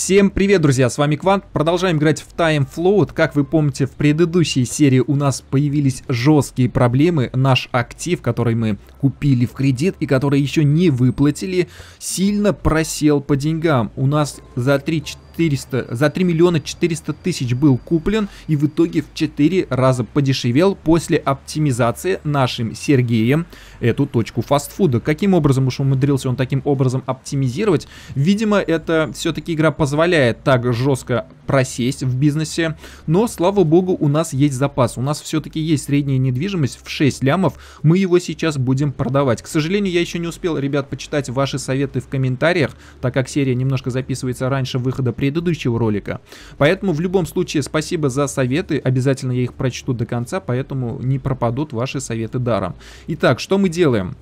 Всем привет, друзья, с вами Квант. Продолжаем играть в Time Float. Как вы помните, в предыдущей серии у нас появились жесткие проблемы. Наш актив, который мы купили в кредит и который еще не выплатили, сильно просел по деньгам. У нас за 3 400, за 3 миллиона 400 тысяч был куплен и в итоге в 4 раза подешевел после оптимизации нашим Сергеем эту точку фастфуда. Каким образом уж умудрился он таким образом оптимизировать? Видимо, это все-таки игра позволяет так жестко просесть в бизнесе, но, слава богу, у нас есть запас. У нас все-таки есть средняя недвижимость в 6 лямов, мы его сейчас будем продавать. К сожалению, я еще не успел, ребят, почитать ваши советы в комментариях, так как серия немножко записывается раньше выхода при предыдущего ролика. Поэтому в любом случае спасибо за советы, обязательно я их прочту до конца, поэтому не пропадут ваши советы даром. Итак, что мы делаем?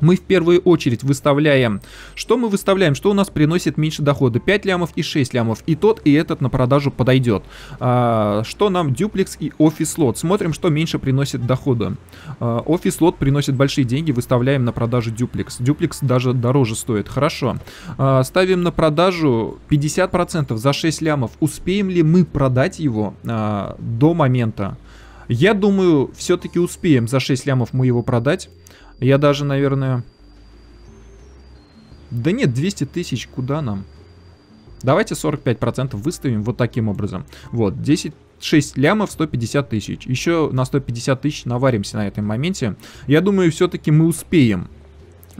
Мы в первую очередь выставляем... Что мы выставляем? Что у нас приносит меньше дохода? 5 лямов и 6 лямов. И тот, и этот на продажу подойдет. А, что нам дюплекс и офис-лот? Смотрим, что меньше приносит дохода. А, офис-лот приносит большие деньги, выставляем на продажу дюплекс. Дюплекс даже дороже стоит. Хорошо. А, ставим на продажу 50% за 6 лямов. Успеем ли мы продать его а, до момента? Я думаю, все-таки успеем. За 6 лямов мы его продать. Я даже, наверное... Да нет, 200 тысяч, куда нам? Давайте 45% выставим вот таким образом. Вот, 10 6 лямов 150 тысяч. Еще на 150 тысяч наваримся на этом моменте. Я думаю, все-таки мы успеем.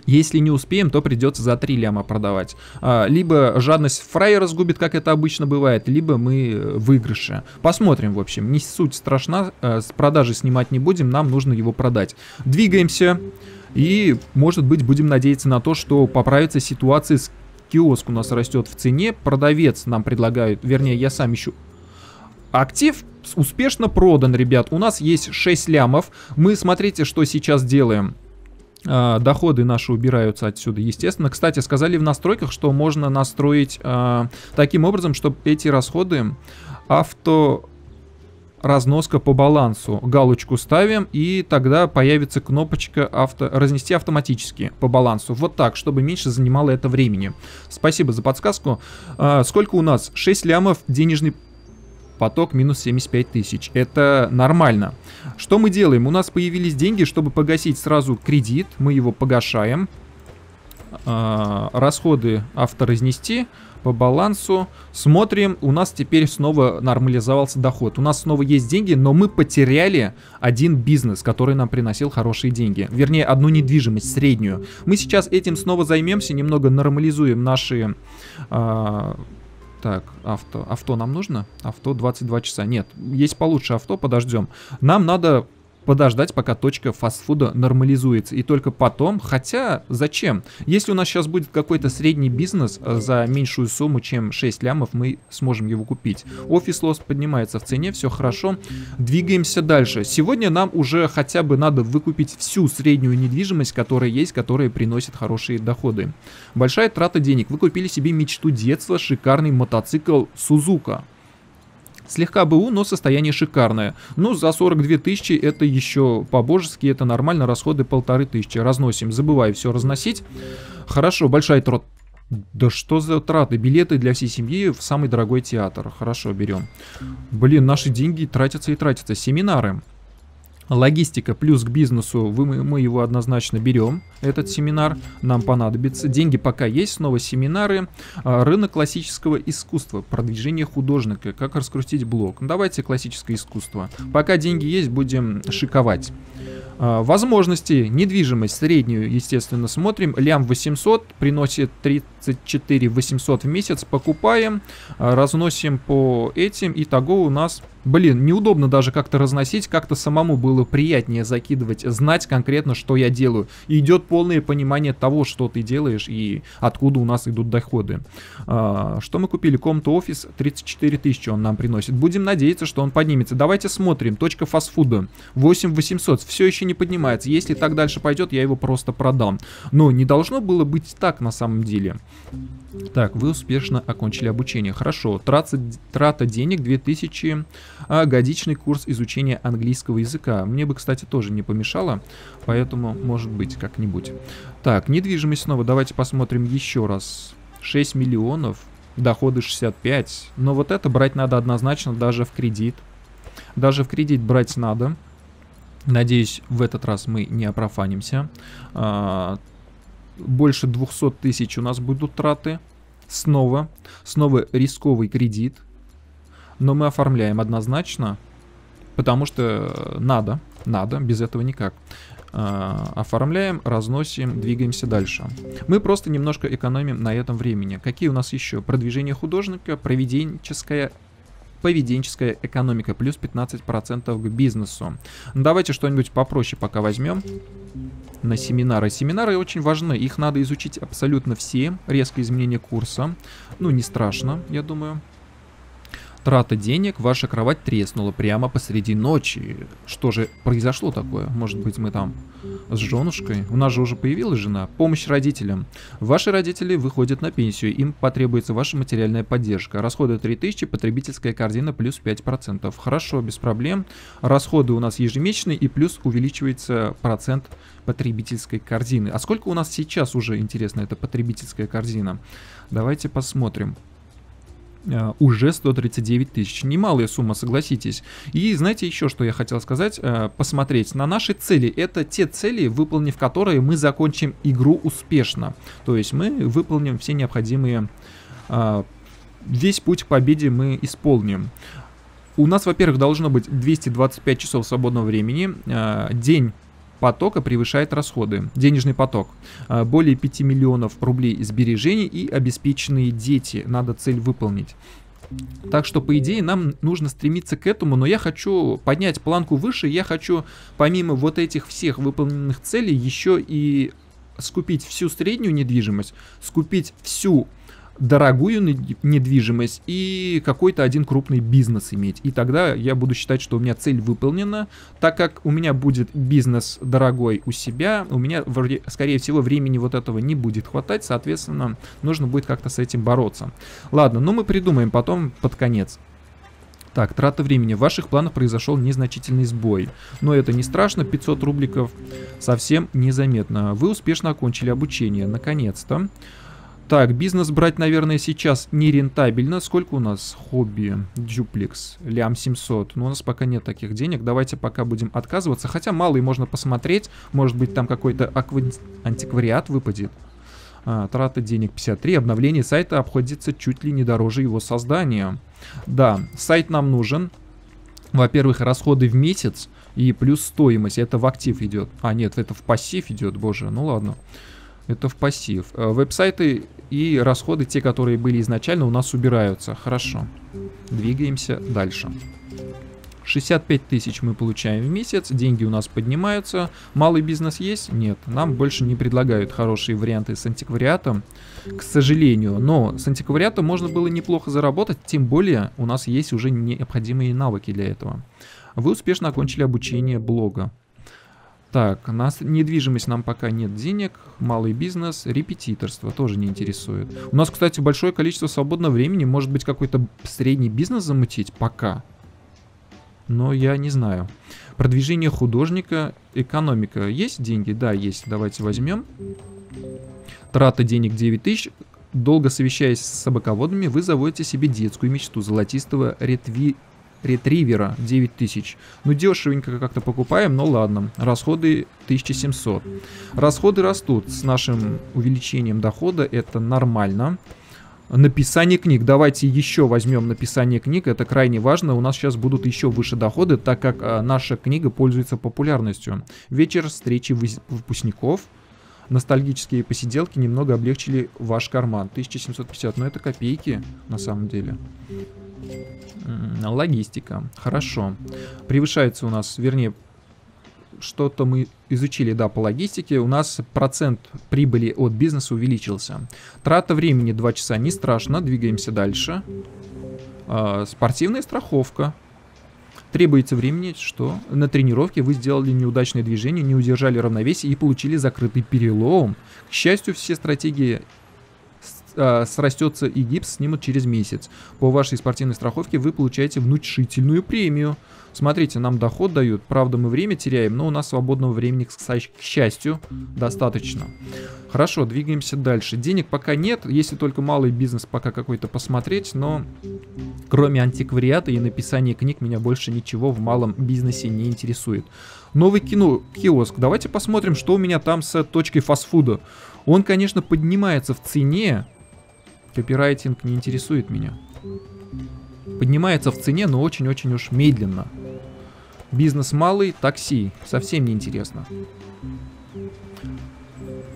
Если не успеем, то придется за 3 ляма продавать. А, либо жадность фрая разгубит, как это обычно бывает, либо мы выигрыши. Посмотрим, в общем. Не суть страшна, а, с продажи снимать не будем, нам нужно его продать. Двигаемся. И, может быть, будем надеяться на то, что поправится ситуация с киоск у нас растет в цене. Продавец нам предлагает, вернее, я сам ищу Актив успешно продан, ребят. У нас есть 6 лямов. Мы, смотрите, что сейчас делаем. А, доходы наши убираются отсюда, естественно. Кстати, сказали в настройках, что можно настроить э, таким образом, чтобы эти расходы авто разноска по балансу. Галочку ставим, и тогда появится кнопочка авто, разнести автоматически по балансу. Вот так, чтобы меньше занимало это времени. Спасибо за подсказку. А, сколько у нас? 6 лямов денежный поток минус 75 тысяч. Это нормально. Что мы делаем? У нас появились деньги, чтобы погасить сразу кредит. Мы его погашаем. А, расходы авторазнести по балансу. Смотрим, у нас теперь снова нормализовался доход. У нас снова есть деньги, но мы потеряли один бизнес, который нам приносил хорошие деньги. Вернее, одну недвижимость, среднюю. Мы сейчас этим снова займемся, немного нормализуем наши... Э так, авто. Авто нам нужно? Авто 22 часа. Нет, есть получше авто, подождем. Нам надо подождать, пока точка фастфуда нормализуется. И только потом, хотя зачем? Если у нас сейчас будет какой-то средний бизнес э, за меньшую сумму, чем 6 лямов, мы сможем его купить. Офис лосс поднимается в цене, все хорошо. Двигаемся дальше. Сегодня нам уже хотя бы надо выкупить всю среднюю недвижимость, которая есть, которая приносит хорошие доходы. Большая трата денег. Вы купили себе мечту детства, шикарный мотоцикл Сузука. Слегка БУ, но состояние шикарное. Ну, за 42 тысячи это еще по-божески, это нормально, расходы полторы тысячи. Разносим, забывай все разносить. Хорошо, большая трот. Да что за траты? Билеты для всей семьи в самый дорогой театр. Хорошо, берем. Блин, наши деньги тратятся и тратятся. Семинары. Логистика плюс к бизнесу, вы, мы его однозначно берем, этот семинар, нам понадобится. Деньги пока есть, снова семинары. А, рынок классического искусства, продвижение художника, как раскрутить блог. Ну, давайте классическое искусство. Пока деньги есть, будем шиковать. А, возможности, недвижимость среднюю, естественно, смотрим. Лям 800 приносит 34 800 в месяц. Покупаем, а, разносим по этим. Итого у нас Блин, неудобно даже как-то разносить, как-то самому было приятнее закидывать, знать конкретно, что я делаю. И идет полное понимание того, что ты делаешь и откуда у нас идут доходы. А, что мы купили? Комнату офис 34 тысячи он нам приносит. Будем надеяться, что он поднимется. Давайте смотрим. Точка фастфуда 8800. Все еще не поднимается. Если так дальше пойдет, я его просто продам. Но не должно было быть так на самом деле. Так, вы успешно окончили обучение. Хорошо. Трата, трата денег 2000, а годичный курс изучения английского языка. Мне бы, кстати, тоже не помешало, поэтому, может быть, как-нибудь. Так, недвижимость снова. Давайте посмотрим еще раз. 6 миллионов. доходы 65. Но вот это брать надо однозначно даже в кредит. Даже в кредит брать надо. Надеюсь, в этот раз мы не опрофанимся. А, больше 200 тысяч у нас будут траты. Снова. Снова рисковый кредит. Но мы оформляем однозначно. Потому что надо. Надо. Без этого никак. А, оформляем, разносим, двигаемся дальше. Мы просто немножко экономим на этом времени. Какие у нас еще? Продвижение художника, проведенческая поведенческая экономика, плюс 15% к бизнесу. Давайте что-нибудь попроще пока возьмем на семинары. Семинары очень важны, их надо изучить абсолютно все. Резкое изменение курса, ну не страшно, я думаю. Трата денег, ваша кровать треснула прямо посреди ночи. Что же произошло такое? Может быть, мы там с женушкой? У нас же уже появилась жена. Помощь родителям. Ваши родители выходят на пенсию, им потребуется ваша материальная поддержка. Расходы 3000, потребительская корзина плюс 5%. Хорошо, без проблем. Расходы у нас ежемесячные и плюс увеличивается процент потребительской корзины. А сколько у нас сейчас уже, интересно, эта потребительская корзина? Давайте посмотрим. Uh, уже 139 тысяч. Немалая сумма, согласитесь. И знаете еще, что я хотел сказать? Uh, посмотреть на наши цели. Это те цели, выполнив которые мы закончим игру успешно. То есть мы выполним все необходимые... Uh, весь путь к победе мы исполним. У нас, во-первых, должно быть 225 часов свободного времени. День потока превышает расходы. Денежный поток. А, более 5 миллионов рублей сбережений и обеспеченные дети. Надо цель выполнить. Так что, по идее, нам нужно стремиться к этому, но я хочу поднять планку выше, я хочу, помимо вот этих всех выполненных целей, еще и скупить всю среднюю недвижимость, скупить всю дорогую недвижимость и какой-то один крупный бизнес иметь. И тогда я буду считать, что у меня цель выполнена. Так как у меня будет бизнес дорогой у себя, у меня, скорее всего, времени вот этого не будет хватать. Соответственно, нужно будет как-то с этим бороться. Ладно, но мы придумаем потом под конец. Так, трата времени. В ваших планах произошел незначительный сбой. Но это не страшно, 500 рубликов совсем незаметно. Вы успешно окончили обучение, наконец-то. Так, бизнес брать, наверное, сейчас не рентабельно. Сколько у нас хобби? Дюплекс. Лям 700. Но у нас пока нет таких денег. Давайте пока будем отказываться. Хотя малый можно посмотреть. Может быть, там какой-то аква... антиквариат выпадет. А, трата денег 53. Обновление сайта обходится чуть ли не дороже его создания. Да, сайт нам нужен. Во-первых, расходы в месяц и плюс стоимость. Это в актив идет. А, нет, это в пассив идет, боже. Ну ладно. Это в пассив. Э, веб-сайты и расходы, те, которые были изначально, у нас убираются. Хорошо. Двигаемся дальше. 65 тысяч мы получаем в месяц, деньги у нас поднимаются. Малый бизнес есть? Нет. Нам больше не предлагают хорошие варианты с антиквариатом, к сожалению. Но с антиквариатом можно было неплохо заработать, тем более у нас есть уже необходимые навыки для этого. Вы успешно окончили обучение блога. Так, на недвижимость нам пока нет денег, малый бизнес, репетиторство тоже не интересует. У нас, кстати, большое количество свободного времени, может быть какой-то средний бизнес замутить пока. Но я не знаю. Продвижение художника, экономика. Есть деньги? Да, есть. Давайте возьмем. Трата денег 9 тысяч. Долго совещаясь с собаководами, вы заводите себе детскую мечту золотистого ретви ретривера 9000. Ну, дешевенько как-то покупаем, но ладно. Расходы 1700. Расходы растут с нашим увеличением дохода, это нормально. Написание книг. Давайте еще возьмем написание книг. Это крайне важно. У нас сейчас будут еще выше доходы, так как а, наша книга пользуется популярностью. Вечер встречи выпускников. Ностальгические посиделки немного облегчили ваш карман. 1750. Но это копейки на самом деле. Логистика. Хорошо. Превышается у нас, вернее, что-то мы изучили, да, по логистике. У нас процент прибыли от бизнеса увеличился. Трата времени 2 часа не страшно. Двигаемся дальше. А, спортивная страховка. Требуется времени, что на тренировке вы сделали неудачное движение, не удержали равновесие и получили закрытый перелом. К счастью, все стратегии э, срастется и гипс снимут через месяц. По вашей спортивной страховке вы получаете внушительную премию. Смотрите, нам доход дают, правда мы время теряем, но у нас свободного времени, к счастью, достаточно. Хорошо, двигаемся дальше. Денег пока нет, если только малый бизнес пока какой-то посмотреть, но кроме антиквариата и написания книг меня больше ничего в малом бизнесе не интересует. Новый кино, киоск. Давайте посмотрим, что у меня там с точкой фастфуда. Он, конечно, поднимается в цене. Копирайтинг не интересует меня. Поднимается в цене, но очень-очень уж медленно. Бизнес малый, такси. Совсем не интересно.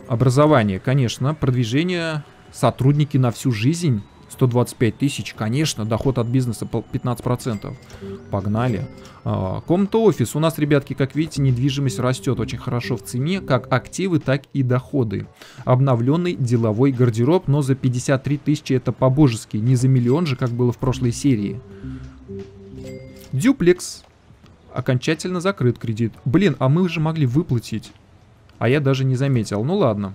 Образование, конечно. Продвижение, сотрудники на всю жизнь. 125 тысяч, конечно, доход от бизнеса 15%. Погнали. А, комната офис. У нас, ребятки, как видите, недвижимость растет очень хорошо в цене, как активы, так и доходы. Обновленный деловой гардероб, но за 53 тысячи это по-божески, не за миллион же, как было в прошлой серии. Дюплекс. Окончательно закрыт кредит. Блин, а мы же могли выплатить. А я даже не заметил. Ну ладно.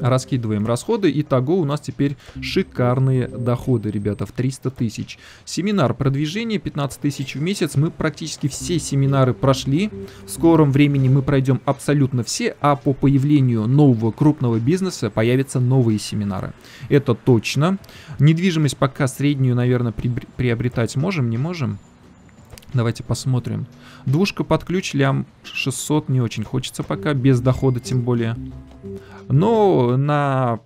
Раскидываем расходы. и того у нас теперь шикарные доходы, ребята, в 300 тысяч. Семинар продвижения 15 тысяч в месяц. Мы практически все семинары прошли. В скором времени мы пройдем абсолютно все, а по появлению нового крупного бизнеса появятся новые семинары. Это точно. Недвижимость пока среднюю, наверное, приобретать можем, не можем? Давайте посмотрим. Двушка под ключ, лям 600 не очень хочется пока, без дохода тем более. Но на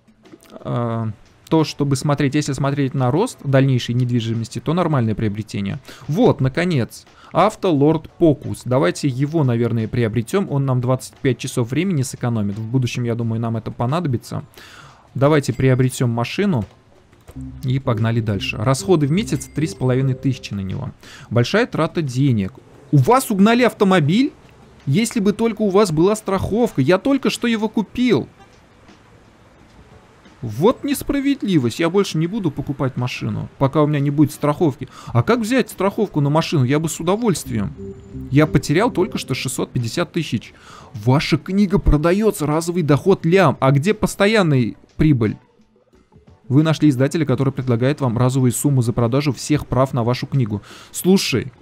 э, то, чтобы смотреть, если смотреть на рост дальнейшей недвижимости, то нормальное приобретение. Вот, наконец, Авто Лорд Покус. Давайте его, наверное, приобретем. Он нам 25 часов времени сэкономит. В будущем, я думаю, нам это понадобится. Давайте приобретем машину. И погнали дальше. Расходы в месяц 3,5 тысячи на него. Большая трата денег. У вас угнали автомобиль? Если бы только у вас была страховка. Я только что его купил. Вот несправедливость. Я больше не буду покупать машину, пока у меня не будет страховки. А как взять страховку на машину? Я бы с удовольствием. Я потерял только что 650 тысяч. Ваша книга продается, разовый доход лям. А где постоянный прибыль? Вы нашли издателя, который предлагает вам разовую сумму за продажу всех прав на вашу книгу. Слушай,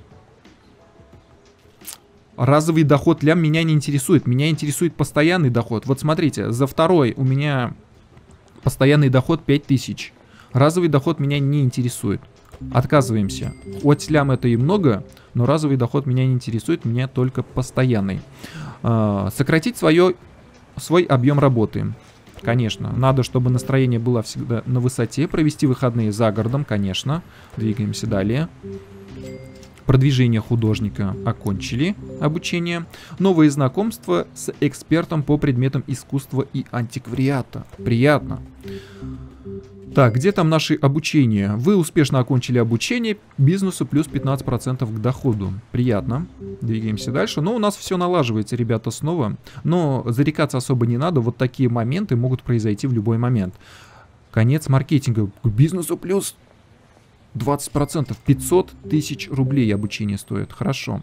разовый доход лям меня не интересует. Меня интересует постоянный доход. Вот смотрите, за второй у меня постоянный доход 5000. Разовый доход меня не интересует. Отказываемся. От лям это и много, но разовый доход меня не интересует, меня только постоянный. А, сократить свое, свой объем работы. Конечно, надо, чтобы настроение было всегда на высоте. Провести выходные за городом, конечно. Двигаемся далее. Продвижение художника окончили обучение. Новые знакомства с экспертом по предметам искусства и антиквариата. Приятно. Так, где там наши обучения? Вы успешно окончили обучение, бизнесу плюс 15% к доходу. Приятно. Двигаемся дальше. Но у нас все налаживается, ребята, снова. Но зарекаться особо не надо. Вот такие моменты могут произойти в любой момент. Конец маркетинга. К бизнесу плюс 20%. 500 тысяч рублей обучение стоит. Хорошо.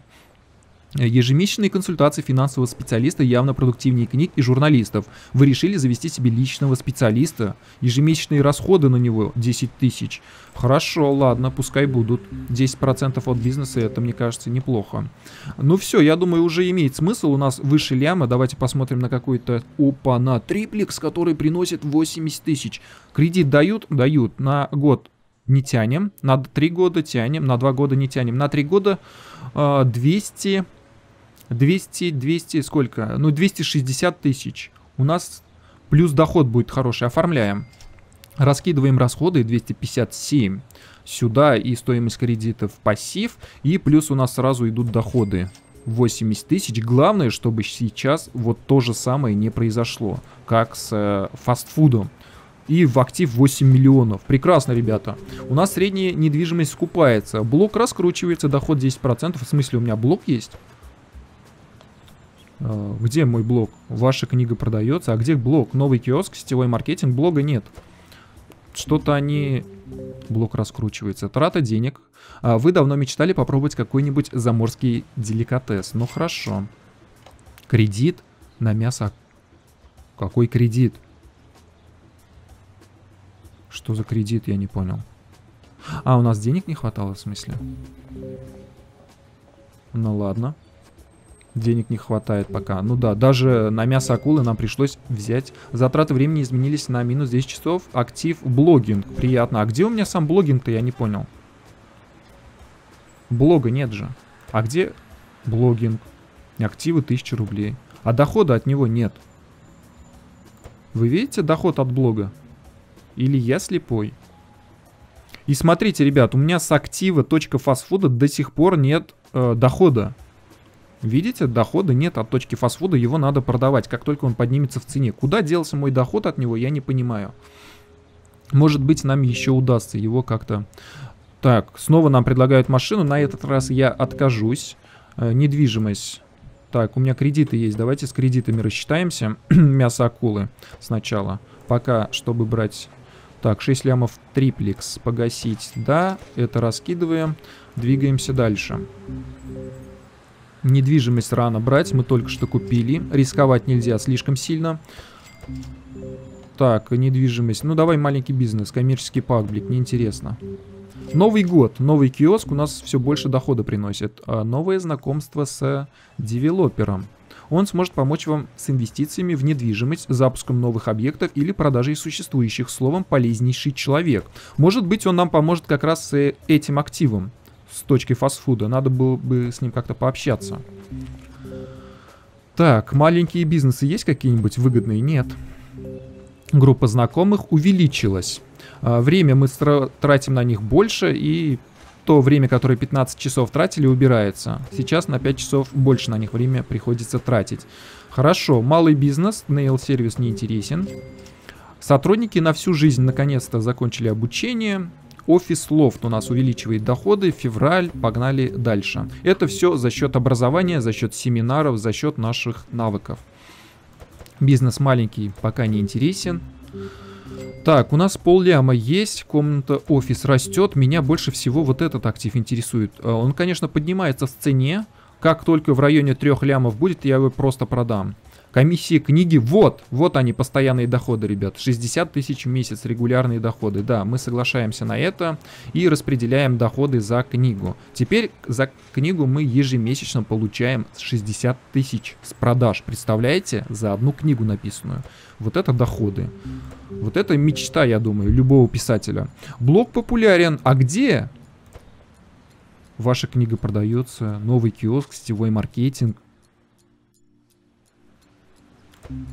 Ежемесячные консультации финансового специалиста явно продуктивнее книг и журналистов. Вы решили завести себе личного специалиста. Ежемесячные расходы на него 10 тысяч. Хорошо, ладно, пускай будут. 10% от бизнеса, это, мне кажется, неплохо. Ну все, я думаю, уже имеет смысл. У нас выше ляма. Давайте посмотрим на какой-то... Опа, на триплекс, который приносит 80 тысяч. Кредит дают? Дают. На год не тянем. На 3 года тянем. На 2 года не тянем. На 3 года э, 200... 200, 200, сколько? Ну, 260 тысяч. У нас плюс доход будет хороший. Оформляем. Раскидываем расходы 257 сюда и стоимость кредитов пассив. И плюс у нас сразу идут доходы. 80 тысяч. Главное, чтобы сейчас вот то же самое не произошло, как с э, фастфудом. И в актив 8 миллионов. Прекрасно, ребята. У нас средняя недвижимость скупается. Блок раскручивается, доход 10%. В смысле, у меня блок есть? Э, где мой блог? Ваша книга продается. А где блог? Новый киоск, сетевой маркетинг. Блога нет. Что-то они... Блок раскручивается. Трата денег. А вы давно мечтали попробовать какой-нибудь заморский деликатес. Ну хорошо. Кредит на мясо. Какой кредит? Что за кредит, я не понял. А, у нас денег не хватало, в смысле? Ну ладно. Денег не хватает пока. Ну да, даже на мясо акулы нам пришлось взять. Затраты времени изменились на минус 10 часов. Актив блогинг. Приятно. А где у меня сам блогинг-то, я не понял. Блога нет же. А где блогинг? Активы 1000 рублей. А дохода от него нет. Вы видите доход от блога? Или я слепой? И смотрите, ребят, у меня с актива точка фастфуда до сих пор нет э, дохода. Видите, дохода нет от точки фастфуда, его надо продавать, как только он поднимется в цене. Куда делся мой доход от него, я не понимаю. Может быть, нам еще удастся его как-то... Так, снова нам предлагают машину, на этот раз я откажусь. Э, недвижимость. Так, у меня кредиты есть, давайте с кредитами рассчитаемся. Мясо акулы сначала. Пока, чтобы брать... Так, 6 лямов триплекс погасить. Да, это раскидываем. Двигаемся дальше. Недвижимость рано брать, мы только что купили. Рисковать нельзя слишком сильно. Так, недвижимость. Ну, давай маленький бизнес, коммерческий паблик, неинтересно. Новый год, новый киоск у нас все больше дохода приносит. А новое знакомство с девелопером. Он сможет помочь вам с инвестициями в недвижимость, запуском новых объектов или продажей существующих. Словом, полезнейший человек. Может быть, он нам поможет как раз с этим активом с точкой фастфуда. Надо было бы с ним как-то пообщаться. Так, маленькие бизнесы есть какие-нибудь выгодные? Нет. Группа знакомых увеличилась. А, время мы тратим на них больше, и то время, которое 15 часов тратили, убирается. Сейчас на 5 часов больше на них время приходится тратить. Хорошо, малый бизнес, nail сервис не интересен. Сотрудники на всю жизнь наконец-то закончили обучение. Офис Лофт у нас увеличивает доходы, февраль, погнали дальше. Это все за счет образования, за счет семинаров, за счет наших навыков. Бизнес маленький пока не интересен. Так, у нас пол ляма есть, комната офис растет. Меня больше всего вот этот актив интересует. Э, он, конечно, поднимается в цене. Как только в районе трех лямов будет, я его просто продам. Комиссии книги, вот, вот они, постоянные доходы, ребят. 60 тысяч в месяц, регулярные доходы. Да, мы соглашаемся на это и распределяем доходы за книгу. Теперь за книгу мы ежемесячно получаем 60 тысяч с продаж. Представляете? За одну книгу написанную. Вот это доходы. Вот это мечта, я думаю, любого писателя. Блог популярен. А где? Ваша книга продается, новый киоск, сетевой маркетинг.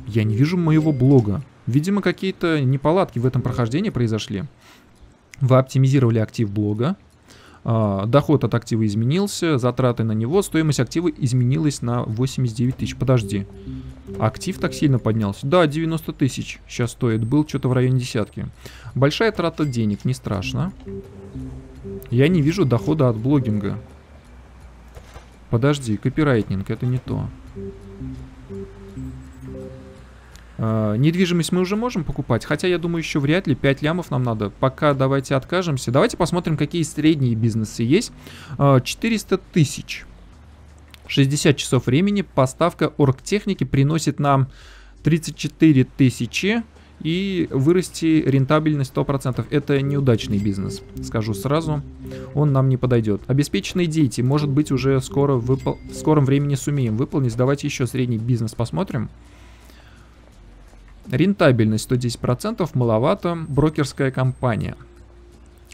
Я не вижу моего блога. Видимо, какие-то неполадки в этом прохождении произошли. Вы оптимизировали актив блога. А, доход от актива изменился, затраты на него, стоимость актива изменилась на 89 тысяч. Подожди. Актив так сильно поднялся? Да, 90 тысяч сейчас стоит. Был что-то в районе десятки. Большая трата денег, не страшно. Я не вижу дохода от блогинга. Подожди, копирайтинг, это не то. Uh, недвижимость мы уже можем покупать, хотя я думаю еще вряд ли, 5 лямов нам надо. Пока давайте откажемся. Давайте посмотрим, какие средние бизнесы есть. Uh, 400 тысяч. 60 часов времени. Поставка оргтехники приносит нам 34 тысячи. И вырасти рентабельность 100%. Это неудачный бизнес, скажу сразу. Он нам не подойдет. Обеспеченные дети, может быть, уже скоро выпол... в скором времени сумеем выполнить. Давайте еще средний бизнес посмотрим. Рентабельность 110%, маловато. Брокерская компания.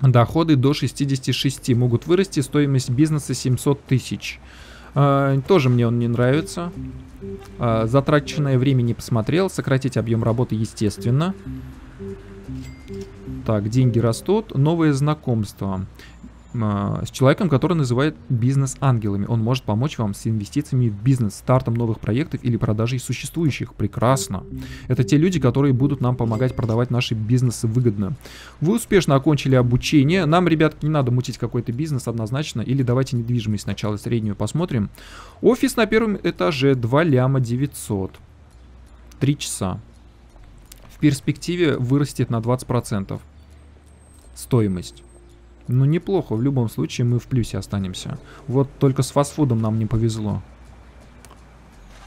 Доходы до 66 могут вырасти, стоимость бизнеса 700 тысяч. Э, тоже мне он не нравится. Э, затраченное время не посмотрел, сократить объем работы естественно. Так, деньги растут, новые знакомства. А, с человеком, который называет бизнес ангелами. Он может помочь вам с инвестициями в бизнес, стартом новых проектов или продажей существующих. Прекрасно. Это те люди, которые будут нам помогать продавать наши бизнесы выгодно. Вы успешно окончили обучение. Нам, ребят, не надо мутить какой-то бизнес однозначно. Или давайте недвижимость сначала среднюю посмотрим. Офис на первом этаже 2 ляма 900. 3 часа. В перспективе вырастет на 20% стоимость. Ну, неплохо. В любом случае мы в плюсе останемся. Вот только с фастфудом нам не повезло.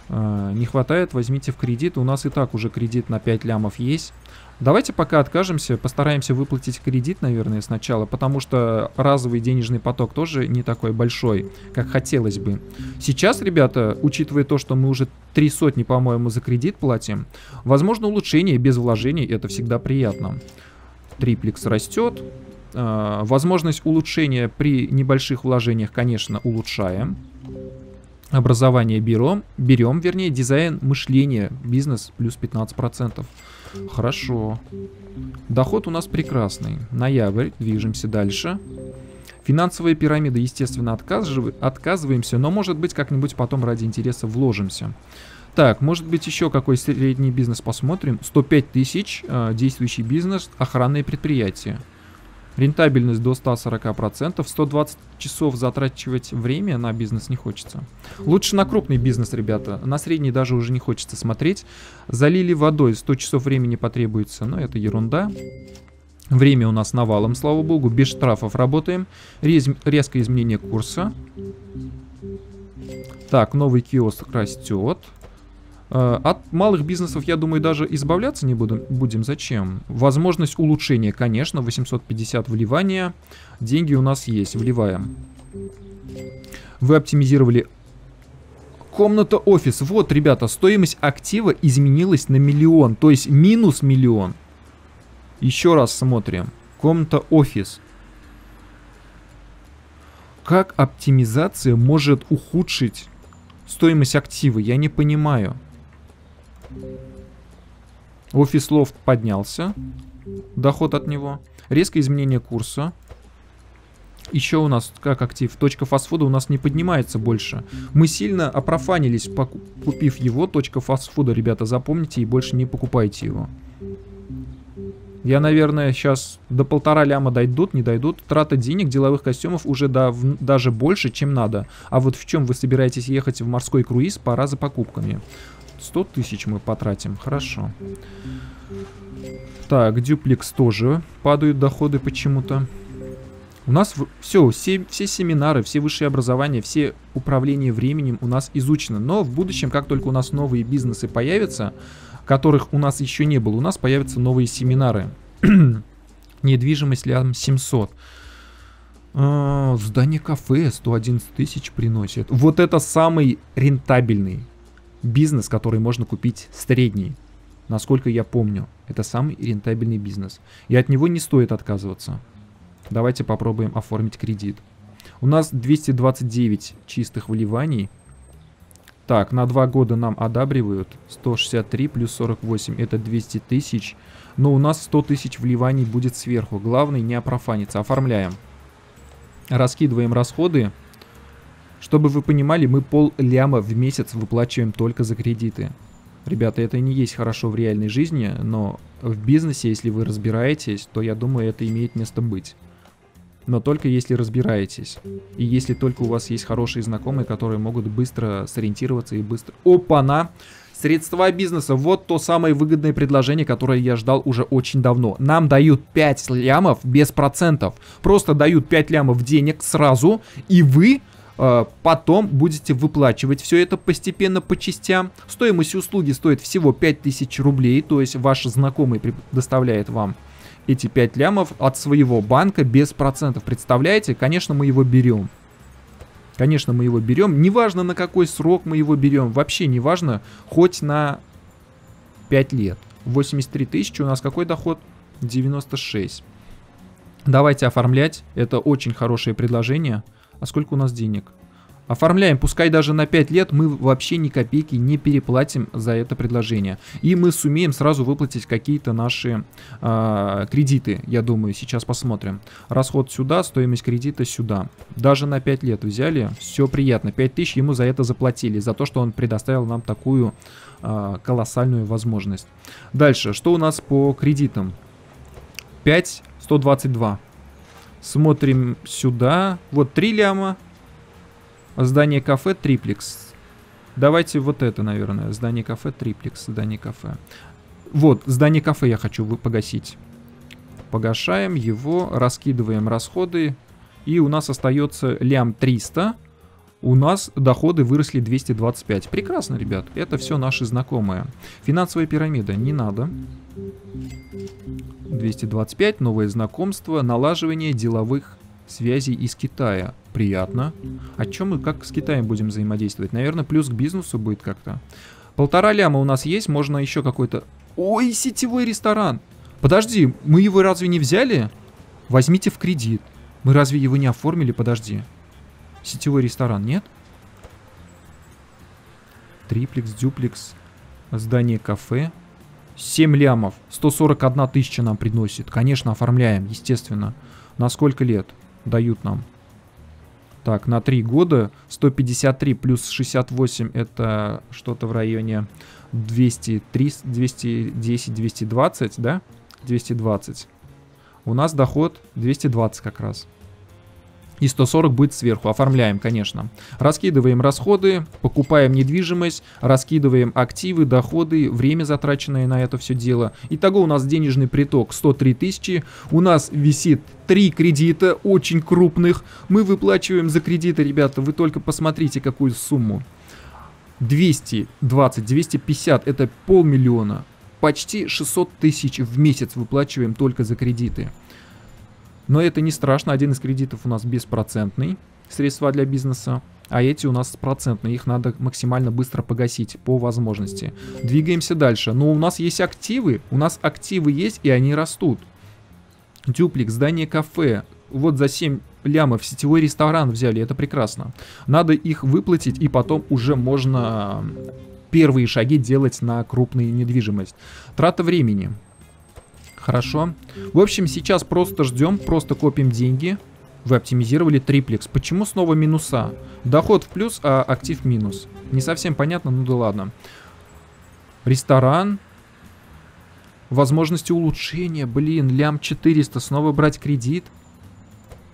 Э, не хватает, возьмите в кредит. У нас и так уже кредит на 5 лямов есть. Давайте пока откажемся, постараемся выплатить кредит, наверное, сначала, потому что разовый денежный поток тоже не такой большой, как хотелось бы. Сейчас, ребята, учитывая то, что мы уже три сотни, по-моему, за кредит платим, возможно, улучшение без вложений, это всегда приятно. Триплекс растет. Э, возможность улучшения при небольших вложениях, конечно, улучшаем. Образование берем, берем, вернее, дизайн мышления, бизнес плюс 15%. Хорошо. Доход у нас прекрасный. Ноябрь, движемся дальше. Финансовые пирамиды, естественно, отказыв... отказываемся, но может быть как-нибудь потом ради интереса вложимся. Так, может быть еще какой средний бизнес посмотрим. 105 тысяч, э, действующий бизнес, охранные предприятия. Рентабельность до 140%. 120 часов затрачивать время на бизнес не хочется. Лучше на крупный бизнес, ребята. На средний даже уже не хочется смотреть. Залили водой, 100 часов времени потребуется. Но это ерунда. Время у нас навалом, слава богу. Без штрафов работаем. Рез... Резкое изменение курса. Так, новый киоск растет. Э, от малых бизнесов, я думаю, даже избавляться не будем. будем. Зачем? Возможность улучшения, конечно, 850 вливания. Деньги у нас есть, вливаем. Вы оптимизировали комната офис. Вот, ребята, стоимость актива изменилась на миллион, то есть минус миллион. Еще раз смотрим. Комната офис. Как оптимизация может ухудшить стоимость актива? Я не понимаю. Офис лофт поднялся. Доход от него. Резкое изменение курса. Еще у нас, как актив, точка фастфуда у нас не поднимается больше. Мы сильно опрофанились, купив его. Точка фастфуда, ребята, запомните и больше не покупайте его. Я, наверное, сейчас до полтора ляма дойдут, не дойдут. Трата денег, деловых костюмов уже да, в, даже больше, чем надо. А вот в чем вы собираетесь ехать в морской круиз, пора за покупками. 100 тысяч мы потратим. Хорошо. Так, дюплекс тоже падают доходы почему-то. У нас все, все, все семинары, все высшие образования, все управление временем у нас изучено. Но в будущем, как только у нас новые бизнесы появятся, которых у нас еще не было, у нас появятся новые семинары. Недвижимость лям 700. А, здание кафе 111 тысяч приносит. Вот это самый рентабельный бизнес, который можно купить средний. Насколько я помню, это самый рентабельный бизнес. И от него не стоит отказываться. Давайте попробуем оформить кредит. У нас 229 чистых вливаний. Так, на 2 года нам одабривают. 163 плюс 48 это 200 тысяч. Но у нас 100 тысяч вливаний будет сверху. Главное не опрофаниться. Оформляем. Раскидываем расходы. Чтобы вы понимали, мы пол ляма в месяц выплачиваем только за кредиты. Ребята, это не есть хорошо в реальной жизни, но в бизнесе, если вы разбираетесь, то я думаю, это имеет место быть. Но только если разбираетесь. И если только у вас есть хорошие знакомые, которые могут быстро сориентироваться и быстро... Опа-на! Средства бизнеса. Вот то самое выгодное предложение, которое я ждал уже очень давно. Нам дают 5 лямов без процентов. Просто дают 5 лямов денег сразу, и вы потом будете выплачивать все это постепенно по частям. Стоимость услуги стоит всего 5000 рублей, то есть ваш знакомый предоставляет вам эти 5 лямов от своего банка без процентов. Представляете? Конечно, мы его берем. Конечно, мы его берем. Неважно, на какой срок мы его берем. Вообще неважно, хоть на 5 лет. 83 тысячи у нас какой доход? 96. Давайте оформлять. Это очень хорошее предложение. А сколько у нас денег? Оформляем, пускай даже на 5 лет, мы вообще ни копейки не переплатим за это предложение. И мы сумеем сразу выплатить какие-то наши э, кредиты, я думаю, сейчас посмотрим. Расход сюда, стоимость кредита сюда. Даже на 5 лет взяли, все приятно. 5000 ему за это заплатили, за то, что он предоставил нам такую э, колоссальную возможность. Дальше, что у нас по кредитам? 5 122. Смотрим сюда. Вот 3 ляма. Здание кафе триплекс. Давайте вот это, наверное. Здание кафе триплекс. Здание кафе. Вот, здание кафе я хочу погасить. Погашаем его, раскидываем расходы. И у нас остается лям 300. у нас доходы выросли 225. Прекрасно, ребят. Это все наши знакомые. Финансовая пирамида не надо. 225. Новое знакомство. Налаживание деловых связей из Китая. Приятно. О чем мы как с Китаем будем взаимодействовать? Наверное, плюс к бизнесу будет как-то. Полтора ляма у нас есть. Можно еще какой-то... Ой, сетевой ресторан. Подожди, мы его разве не взяли? Возьмите в кредит. Мы разве его не оформили? Подожди. Сетевой ресторан, нет? Триплекс, дюплекс, здание кафе. 7 лямов. 141 тысяча нам приносит. Конечно, оформляем, естественно. На сколько лет дают нам? Так, на 3 года 153 плюс 68 это что-то в районе 203, 210, 220, да? 220. У нас доход 220 как раз и 140 будет сверху. Оформляем, конечно. Раскидываем расходы, покупаем недвижимость, раскидываем активы, доходы, время затраченное на это все дело. Итого у нас денежный приток 103 тысячи. У нас висит три кредита, очень крупных. Мы выплачиваем за кредиты, ребята, вы только посмотрите, какую сумму. 220, 250, это полмиллиона. Почти 600 тысяч в месяц выплачиваем только за кредиты. Но это не страшно, один из кредитов у нас беспроцентный, средства для бизнеса, а эти у нас процентные, их надо максимально быстро погасить по возможности. Двигаемся дальше. Но у нас есть активы, у нас активы есть и они растут. Дюплик, здание кафе, вот за 7 лямов сетевой ресторан взяли, это прекрасно. Надо их выплатить и потом уже можно первые шаги делать на крупную недвижимость. Трата времени. Хорошо. В общем, сейчас просто ждем, просто копим деньги. Вы оптимизировали триплекс. Почему снова минуса? Доход в плюс, а актив минус. Не совсем понятно, ну да ладно. Ресторан. Возможности улучшения. Блин, лям 400. Снова брать кредит.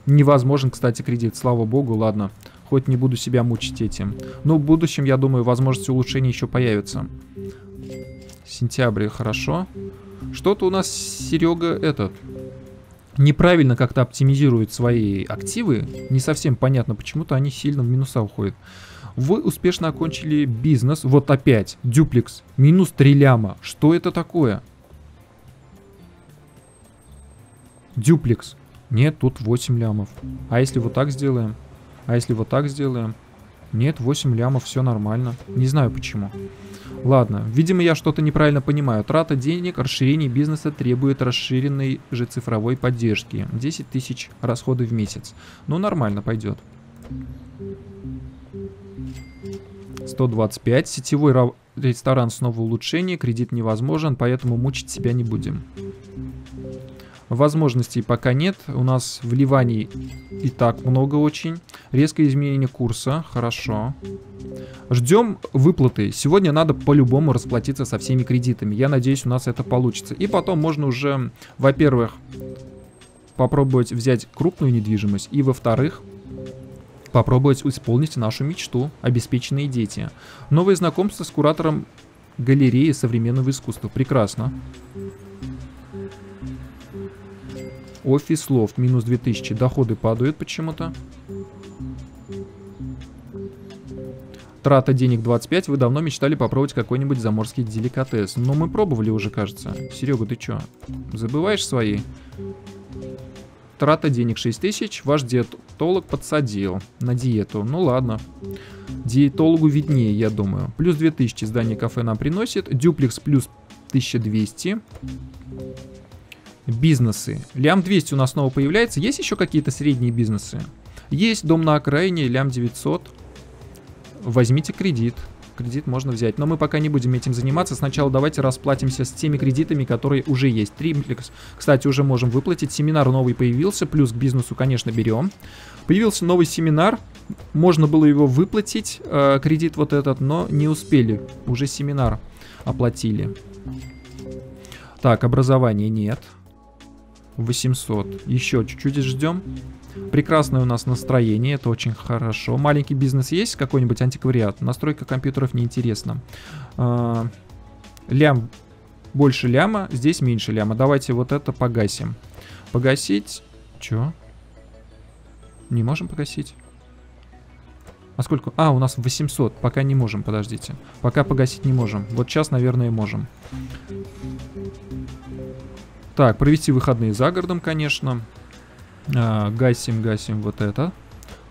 Невозможен, кстати, кредит. Слава богу, ладно. Хоть не буду себя мучить этим. Но в будущем, я думаю, возможности улучшения еще появятся. Сентябрь, хорошо. Что-то у нас Серега этот неправильно как-то оптимизирует свои активы. Не совсем понятно, почему-то они сильно в минуса уходят. Вы успешно окончили бизнес. Вот опять, дюплекс, минус 3 ляма. Что это такое? Дюплекс. Нет, тут 8 лямов. А если вот так сделаем? А если вот так сделаем? Нет, 8 лямов, все нормально. Не знаю почему. Ладно, видимо я что-то неправильно понимаю. Трата денег, расширение бизнеса требует расширенной же цифровой поддержки. 10 тысяч расходы в месяц. Ну нормально, пойдет. 125. Сетевой ресторан снова улучшение. Кредит невозможен, поэтому мучить себя не будем. Возможностей пока нет. У нас вливаний и так много очень. Резкое изменение курса. Хорошо. Ждем выплаты. Сегодня надо по-любому расплатиться со всеми кредитами. Я надеюсь, у нас это получится. И потом можно уже, во-первых, попробовать взять крупную недвижимость. И, во-вторых, попробовать исполнить нашу мечту. Обеспеченные дети. Новые знакомства с куратором галереи современного искусства. Прекрасно. Офис лофт минус 2000. Доходы падают почему-то. Трата денег 25. Вы давно мечтали попробовать какой-нибудь заморский деликатес. Но мы пробовали уже, кажется. Серега, ты чё? Забываешь свои? Трата денег 6000. Ваш диетолог подсадил на диету. Ну ладно. Диетологу виднее, я думаю. Плюс 2000 здание кафе нам приносит. Дюплекс плюс 1200 бизнесы. Лям 200 у нас снова появляется. Есть еще какие-то средние бизнесы? Есть дом на окраине, лям 900. Возьмите кредит. Кредит можно взять. Но мы пока не будем этим заниматься. Сначала давайте расплатимся с теми кредитами, которые уже есть. Тримплекс, кстати, уже можем выплатить. Семинар новый появился. Плюс к бизнесу, конечно, берем. Появился новый семинар. Можно было его выплатить, э, кредит вот этот, но не успели. Уже семинар оплатили. Так, образования нет. 800. Еще чуть-чуть ждем. Прекрасное у нас настроение, это очень хорошо. Маленький бизнес есть, какой-нибудь антиквариат? Настройка компьютеров неинтересна. А, лям больше ляма, здесь меньше ляма. Давайте вот это погасим. Погасить... Чё? Не можем погасить? А сколько? А, у нас 800. Пока не можем, подождите. Пока погасить не можем. Вот сейчас, наверное, можем. Так, провести выходные за городом, конечно. А, гасим, гасим вот это.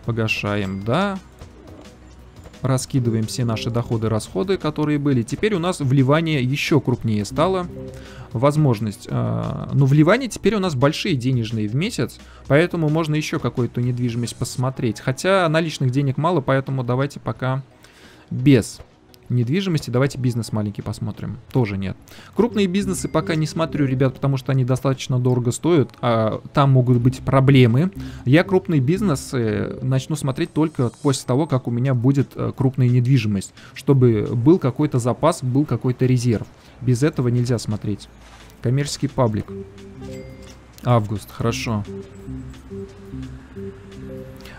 Погашаем, да раскидываем все наши доходы, расходы, которые были. Теперь у нас вливание еще крупнее стало. Возможность. Э, ну, вливание теперь у нас большие денежные в месяц, поэтому можно еще какую-то недвижимость посмотреть. Хотя наличных денег мало, поэтому давайте пока без недвижимости. Давайте бизнес маленький посмотрим. Тоже нет. Крупные бизнесы пока не смотрю, ребят, потому что они достаточно дорого стоят. А там могут быть проблемы. Я крупный бизнес начну смотреть только после того, как у меня будет э, крупная недвижимость. Чтобы был какой-то запас, был какой-то резерв. Без этого нельзя смотреть. Коммерческий паблик. Август, хорошо.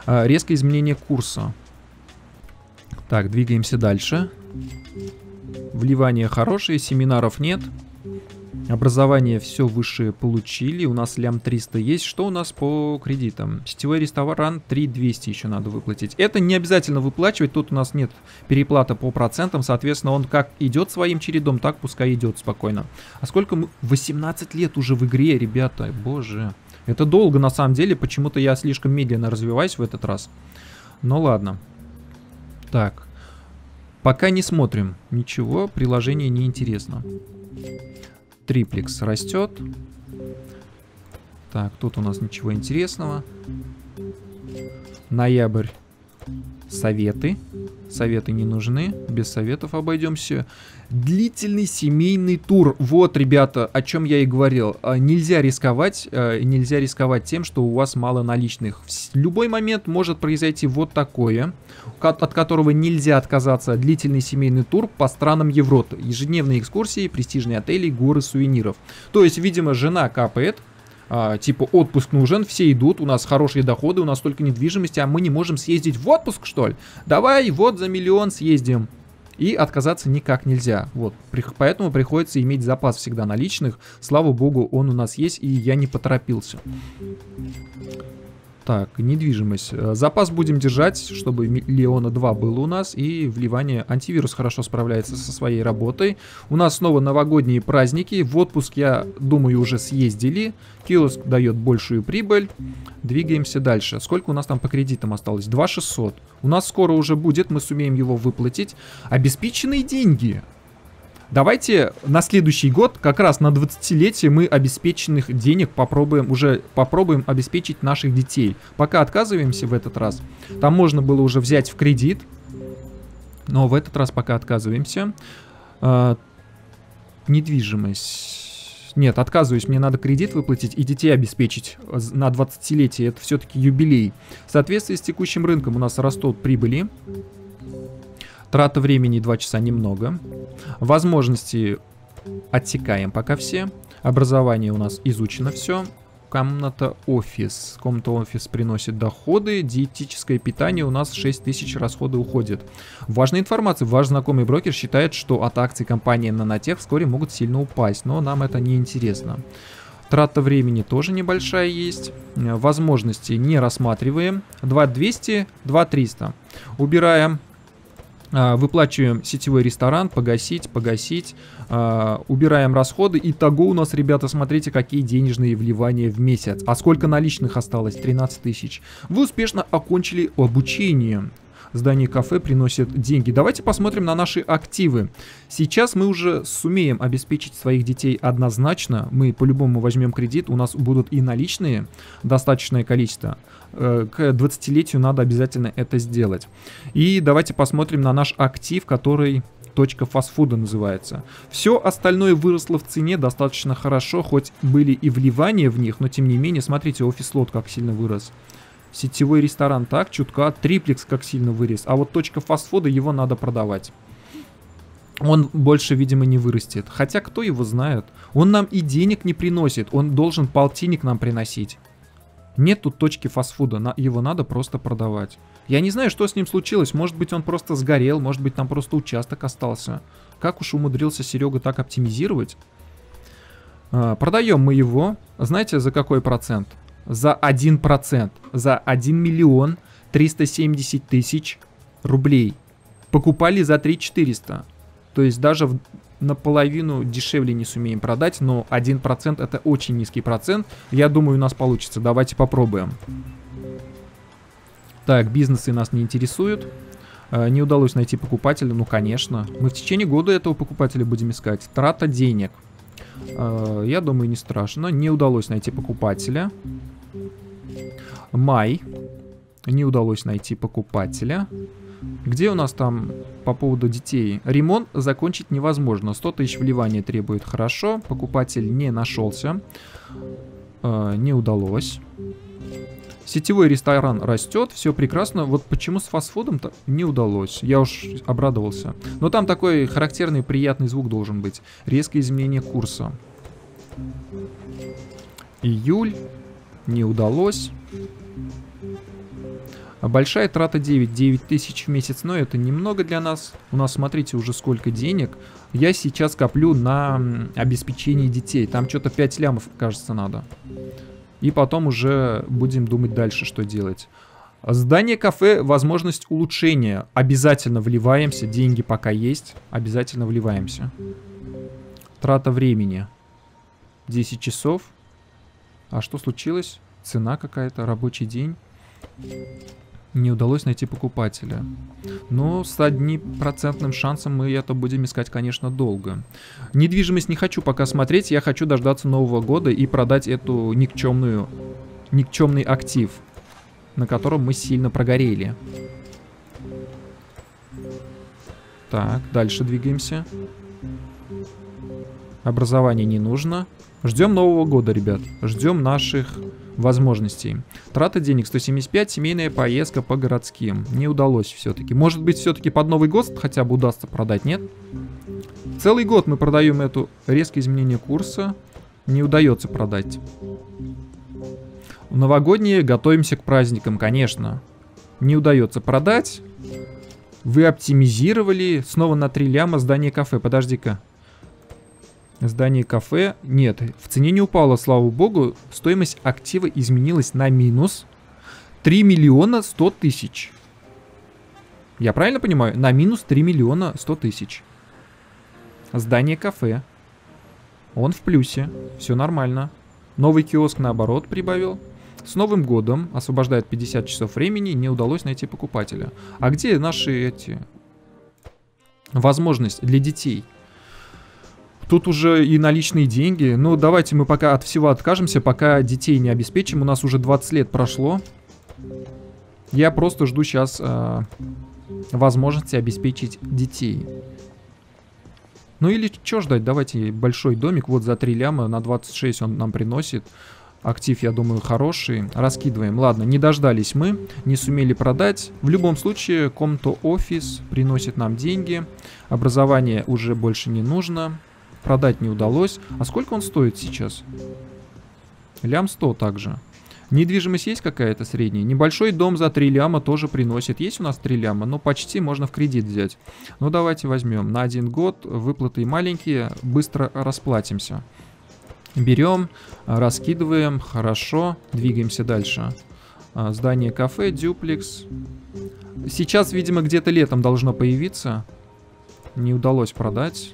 А, резкое изменение курса. Так, двигаемся дальше. Вливания хорошие, семинаров нет. Образование все выше получили. У нас лям 300 есть. Что у нас по кредитам? Сетевой ресторан 3200 еще надо выплатить. Это не обязательно выплачивать. Тут у нас нет переплата по процентам. Соответственно, он как идет своим чередом, так пускай идет спокойно. А сколько мы... 18 лет уже в игре, ребята. Боже. Это долго на самом деле. Почему-то я слишком медленно развиваюсь в этот раз. Ну ладно. Так. Пока не смотрим. Ничего, приложение не интересно. Триплекс растет. Так, тут у нас ничего интересного. Ноябрь. Советы. Не нужны. Без советов обойдемся. Длительный семейный тур. Вот, ребята, о чем я и говорил. А, нельзя рисковать, а, нельзя рисковать тем, что у вас мало наличных. В любой момент может произойти вот такое, от которого нельзя отказаться. Длительный семейный тур по странам Европы. Ежедневные экскурсии, престижные отели, горы сувениров. То есть, видимо, жена капает, а, типа отпуск нужен, все идут, у нас хорошие доходы, у нас только недвижимости, а мы не можем съездить в отпуск, что ли? Давай вот за миллион съездим. И отказаться никак нельзя. Вот. Поэтому приходится иметь запас всегда наличных. Слава богу, он у нас есть, и я не поторопился. Так, недвижимость. Э, запас будем держать, чтобы Леона 2 было у нас. И вливание антивирус хорошо справляется со своей работой. У нас снова новогодние праздники. В отпуск, я думаю, уже съездили. Киоск дает большую прибыль. Двигаемся дальше. Сколько у нас там по кредитам осталось? 2 600. У нас скоро уже будет, мы сумеем его выплатить. Обеспеченные деньги. Давайте на следующий год, как раз на 20-летие, мы обеспеченных денег попробуем, уже попробуем обеспечить наших детей. Пока отказываемся в этот раз. Там можно было уже взять в кредит, но в этот раз пока отказываемся. А, недвижимость. Нет, отказываюсь, мне надо кредит выплатить и детей обеспечить на 20-летие. Это все-таки юбилей. В соответствии с текущим рынком у нас растут прибыли. Трата времени 2 часа немного. Возможности отсекаем пока все. Образование у нас изучено все. Комната офис. Комната офис приносит доходы. Диетическое питание у нас 6000 расходы уходит. Важная информация. Ваш знакомый брокер считает, что от акций компании Нанотех вскоре могут сильно упасть. Но нам это не интересно. Трата времени тоже небольшая есть. Возможности не рассматриваем. 2200, 2300. Убираем выплачиваем сетевой ресторан, погасить, погасить, э, убираем расходы. Итого у нас, ребята, смотрите, какие денежные вливания в месяц. А сколько наличных осталось? 13 тысяч. Вы успешно окончили обучение здание кафе приносит деньги. Давайте посмотрим на наши активы. Сейчас мы уже сумеем обеспечить своих детей однозначно. Мы по-любому возьмем кредит, у нас будут и наличные достаточное количество. Э, к 20-летию надо обязательно это сделать. И давайте посмотрим на наш актив, который точка фастфуда называется. Все остальное выросло в цене достаточно хорошо, хоть были и вливания в них, но тем не менее, смотрите, офис-лот как сильно вырос. Сетевой ресторан так, чутка. Триплекс как сильно вырос. А вот точка фастфуда, его надо продавать. Он больше, видимо, не вырастет. Хотя, кто его знает? Он нам и денег не приносит. Он должен полтинник нам приносить. Нет тут точки фастфуда. На, его надо просто продавать. Я не знаю, что с ним случилось. Может быть, он просто сгорел. Может быть, там просто участок остался. Как уж умудрился Серега так оптимизировать? А, продаем мы его. Знаете, за какой процент? За 1%, за 1 миллион 370 тысяч рублей. Покупали за 3 400. То есть даже в, наполовину дешевле не сумеем продать, но 1% это очень низкий процент. Я думаю, у нас получится. Давайте попробуем. Так, бизнесы нас не интересуют. Э, не удалось найти покупателя, ну конечно. Мы в течение года этого покупателя будем искать. Трата денег. Э, я думаю, не страшно. Не удалось найти покупателя. Май. Не удалось найти покупателя. Где у нас там по поводу детей? Ремонт закончить невозможно. 100 тысяч вливания требует. Хорошо. Покупатель не нашелся. Э, не удалось. Сетевой ресторан растет, все прекрасно. Вот почему с фастфудом-то не удалось. Я уж обрадовался. Но там такой характерный приятный звук должен быть. Резкое изменение курса. Июль. Не удалось. Большая трата 9, 9 тысяч в месяц, но это немного для нас. У нас, смотрите, уже сколько денег. Я сейчас коплю на обеспечение детей. Там что-то 5 лямов, кажется, надо. И потом уже будем думать дальше, что делать. Здание кафе, возможность улучшения. Обязательно вливаемся, деньги пока есть. Обязательно вливаемся. Трата времени. 10 часов. А что случилось? Цена какая-то, рабочий день не удалось найти покупателя. Но с процентным шансом мы это будем искать, конечно, долго. Недвижимость не хочу пока смотреть, я хочу дождаться Нового года и продать эту никчемную, никчемный актив, на котором мы сильно прогорели. Так, дальше двигаемся. Образование не нужно. Ждем Нового года, ребят. Ждем наших возможностей. Трата денег 175, семейная поездка по городским. Не удалось все-таки. Может быть, все-таки под Новый год хотя бы удастся продать, нет? Целый год мы продаем эту резкое изменение курса. Не удается продать. Новогодние готовимся к праздникам, конечно. Не удается продать. Вы оптимизировали. Снова на 3 ляма здание кафе. Подожди-ка. Здание кафе. Нет, в цене не упало, слава богу. Стоимость актива изменилась на минус 3 миллиона 100 тысяч. Я правильно понимаю? На минус 3 миллиона 100 тысяч. Здание кафе. Он в плюсе. Все нормально. Новый киоск наоборот прибавил. С Новым годом освобождает 50 часов времени, не удалось найти покупателя. А где наши эти... Возможность для детей? Тут уже и наличные деньги. Ну, давайте мы пока от всего откажемся, пока детей не обеспечим. У нас уже 20 лет прошло. Я просто жду сейчас э, возможности обеспечить детей. Ну или что ждать? Давайте большой домик. Вот за 3 ляма на 26 он нам приносит. Актив, я думаю, хороший. Раскидываем. Ладно, не дождались мы. Не сумели продать. В любом случае, комнату офис приносит нам деньги. Образование уже больше не нужно. Продать не удалось. А сколько он стоит сейчас? Лям 100 также. Недвижимость есть какая-то средняя? Небольшой дом за 3 ляма тоже приносит. Есть у нас 3 ляма, но почти можно в кредит взять. Ну давайте возьмем. На один год выплаты маленькие, быстро расплатимся. Берем, раскидываем, хорошо, двигаемся дальше. А, здание кафе, дюплекс. Сейчас, видимо, где-то летом должно появиться. Не удалось продать.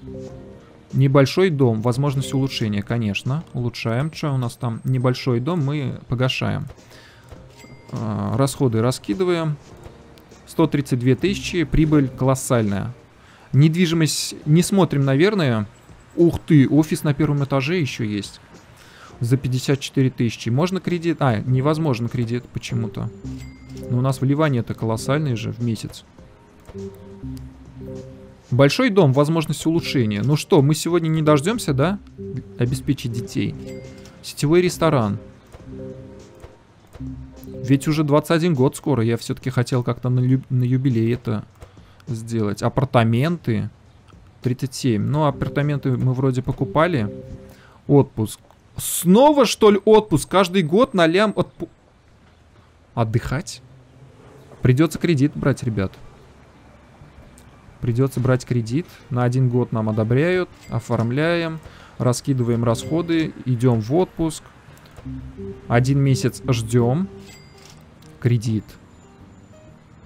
Небольшой дом, возможность улучшения, конечно. Улучшаем. Что у нас там? Небольшой дом мы погашаем. А, расходы раскидываем. 132 тысячи, прибыль колоссальная. Недвижимость не смотрим, наверное. Ух ты, офис на первом этаже еще есть. За 54 тысячи. Можно кредит? А, невозможно кредит почему-то. Но у нас вливание-то колоссальное же в месяц. Большой дом, возможность улучшения. Ну что, мы сегодня не дождемся, да? Обеспечить детей. Сетевой ресторан. Ведь уже 21 год скоро. Я все-таки хотел как-то на, на юбилей это сделать. Апартаменты. 37. Ну, апартаменты мы вроде покупали. Отпуск. Снова, что ли, отпуск? Каждый год на лям отпу... Отдыхать? Придется кредит брать, ребят. Придется брать кредит. На один год нам одобряют. Оформляем. Раскидываем расходы. Идем в отпуск. Один месяц ждем. Кредит.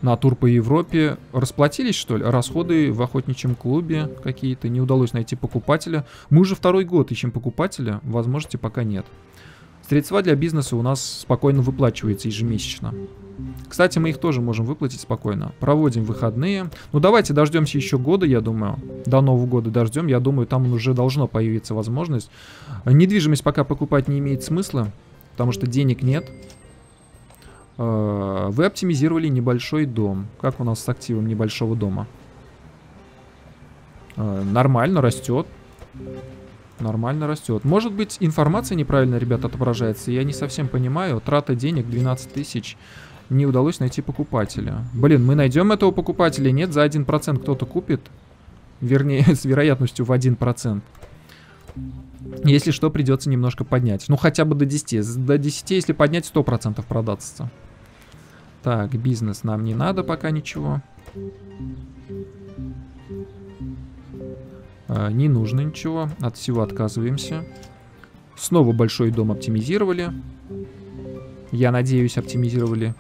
на тур по Европе. Расплатились, что ли? Расходы в охотничьем клубе какие-то. Не удалось найти покупателя. Мы уже второй год ищем покупателя. Возможности пока нет. Средства для бизнеса у нас спокойно выплачиваются ежемесячно. Кстати, мы их тоже можем выплатить спокойно. Проводим выходные. Ну, давайте дождемся еще года, я думаю. До Нового года дождем. Я думаю, там уже должно появиться возможность. Недвижимость пока покупать не имеет смысла, потому что денег нет. Э, вы оптимизировали небольшой дом. Как у нас с активом небольшого дома? Э, нормально, растет. Нормально растет. Может быть, информация неправильно, ребят, отображается. Я не совсем понимаю. Трата денег 12 тысяч. Не удалось найти покупателя. Блин, мы найдем этого покупателя? Нет, за 1% кто-то купит. Вернее, с вероятностью в 1%. Если что, придется немножко поднять. Ну, хотя бы до 10. До 10, если поднять, 100% продастся. Так, бизнес нам не надо пока ничего. А, не нужно ничего. От всего отказываемся. Снова большой дом оптимизировали. Я надеюсь, оптимизировали.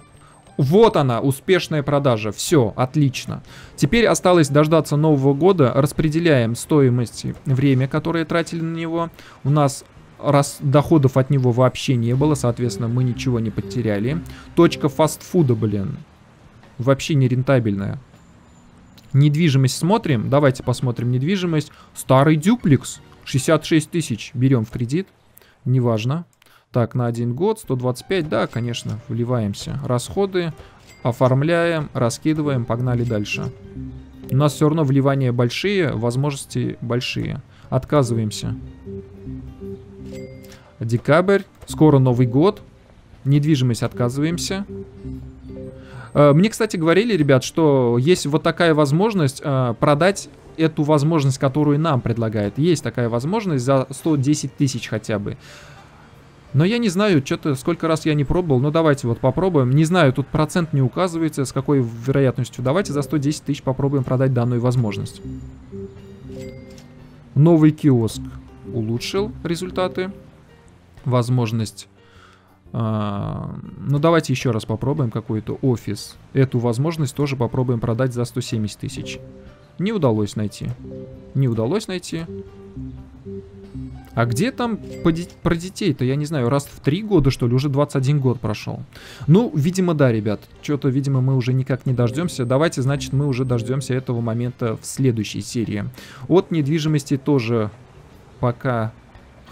Вот она, успешная продажа. Все, отлично. Теперь осталось дождаться Нового года. Распределяем стоимость, время, которое тратили на него. У нас раз доходов от него вообще не было, соответственно, мы ничего не потеряли. Точка фастфуда, блин, вообще не рентабельная. Недвижимость смотрим, давайте посмотрим недвижимость. Старый дюплекс, 66 тысяч, берем в кредит, неважно. Так, на один год, 125, да, конечно, вливаемся. Расходы, оформляем, раскидываем, погнали дальше. У нас все равно вливания большие, возможности большие. Отказываемся. Декабрь. Скоро Новый год. Недвижимость отказываемся. Э, мне, кстати, говорили, ребят, что есть вот такая возможность э, продать эту возможность, которую нам предлагают. Есть такая возможность за 110 тысяч хотя бы. Но я не знаю, что-то сколько раз я не пробовал. Но давайте вот попробуем. Не знаю, тут процент не указывается, с какой вероятностью. Давайте за 110 тысяч попробуем продать данную возможность. Новый киоск улучшил результаты возможность... А, ну, давайте еще раз попробуем какой-то офис. Эту возможность тоже попробуем продать за 170 тысяч. Не удалось найти. Не удалось найти. А где там про детей-то, я не знаю, раз в 3 года, что ли, уже 21 год прошел. Ну, видимо, да, ребят. Что-то, видимо, мы уже никак не дождемся. Давайте, значит, мы уже дождемся этого момента в следующей серии. От недвижимости тоже пока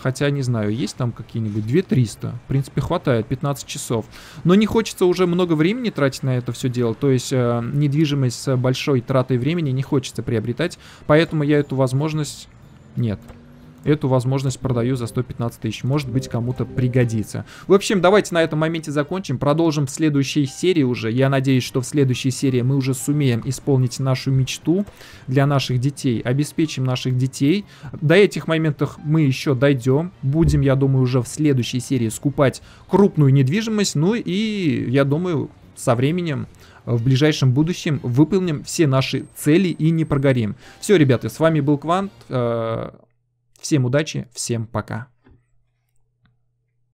Хотя, не знаю, есть там какие-нибудь 2300. В принципе, хватает, 15 часов. Но не хочется уже много времени тратить на это все дело. То есть э, недвижимость с большой тратой времени не хочется приобретать. Поэтому я эту возможность... Нет, Эту возможность продаю за 115 тысяч. Может быть, кому-то пригодится. В общем, давайте на этом моменте закончим. Продолжим в следующей серии уже. Я надеюсь, что в следующей серии мы уже сумеем исполнить нашу мечту для наших детей. Обеспечим наших детей. До этих моментов мы еще дойдем. Будем, я думаю, уже в следующей серии скупать крупную недвижимость. Ну и, я думаю, со временем в ближайшем будущем выполним все наши цели и не прогорим. Все, ребята, с вами был Квант. Всем удачи, всем пока.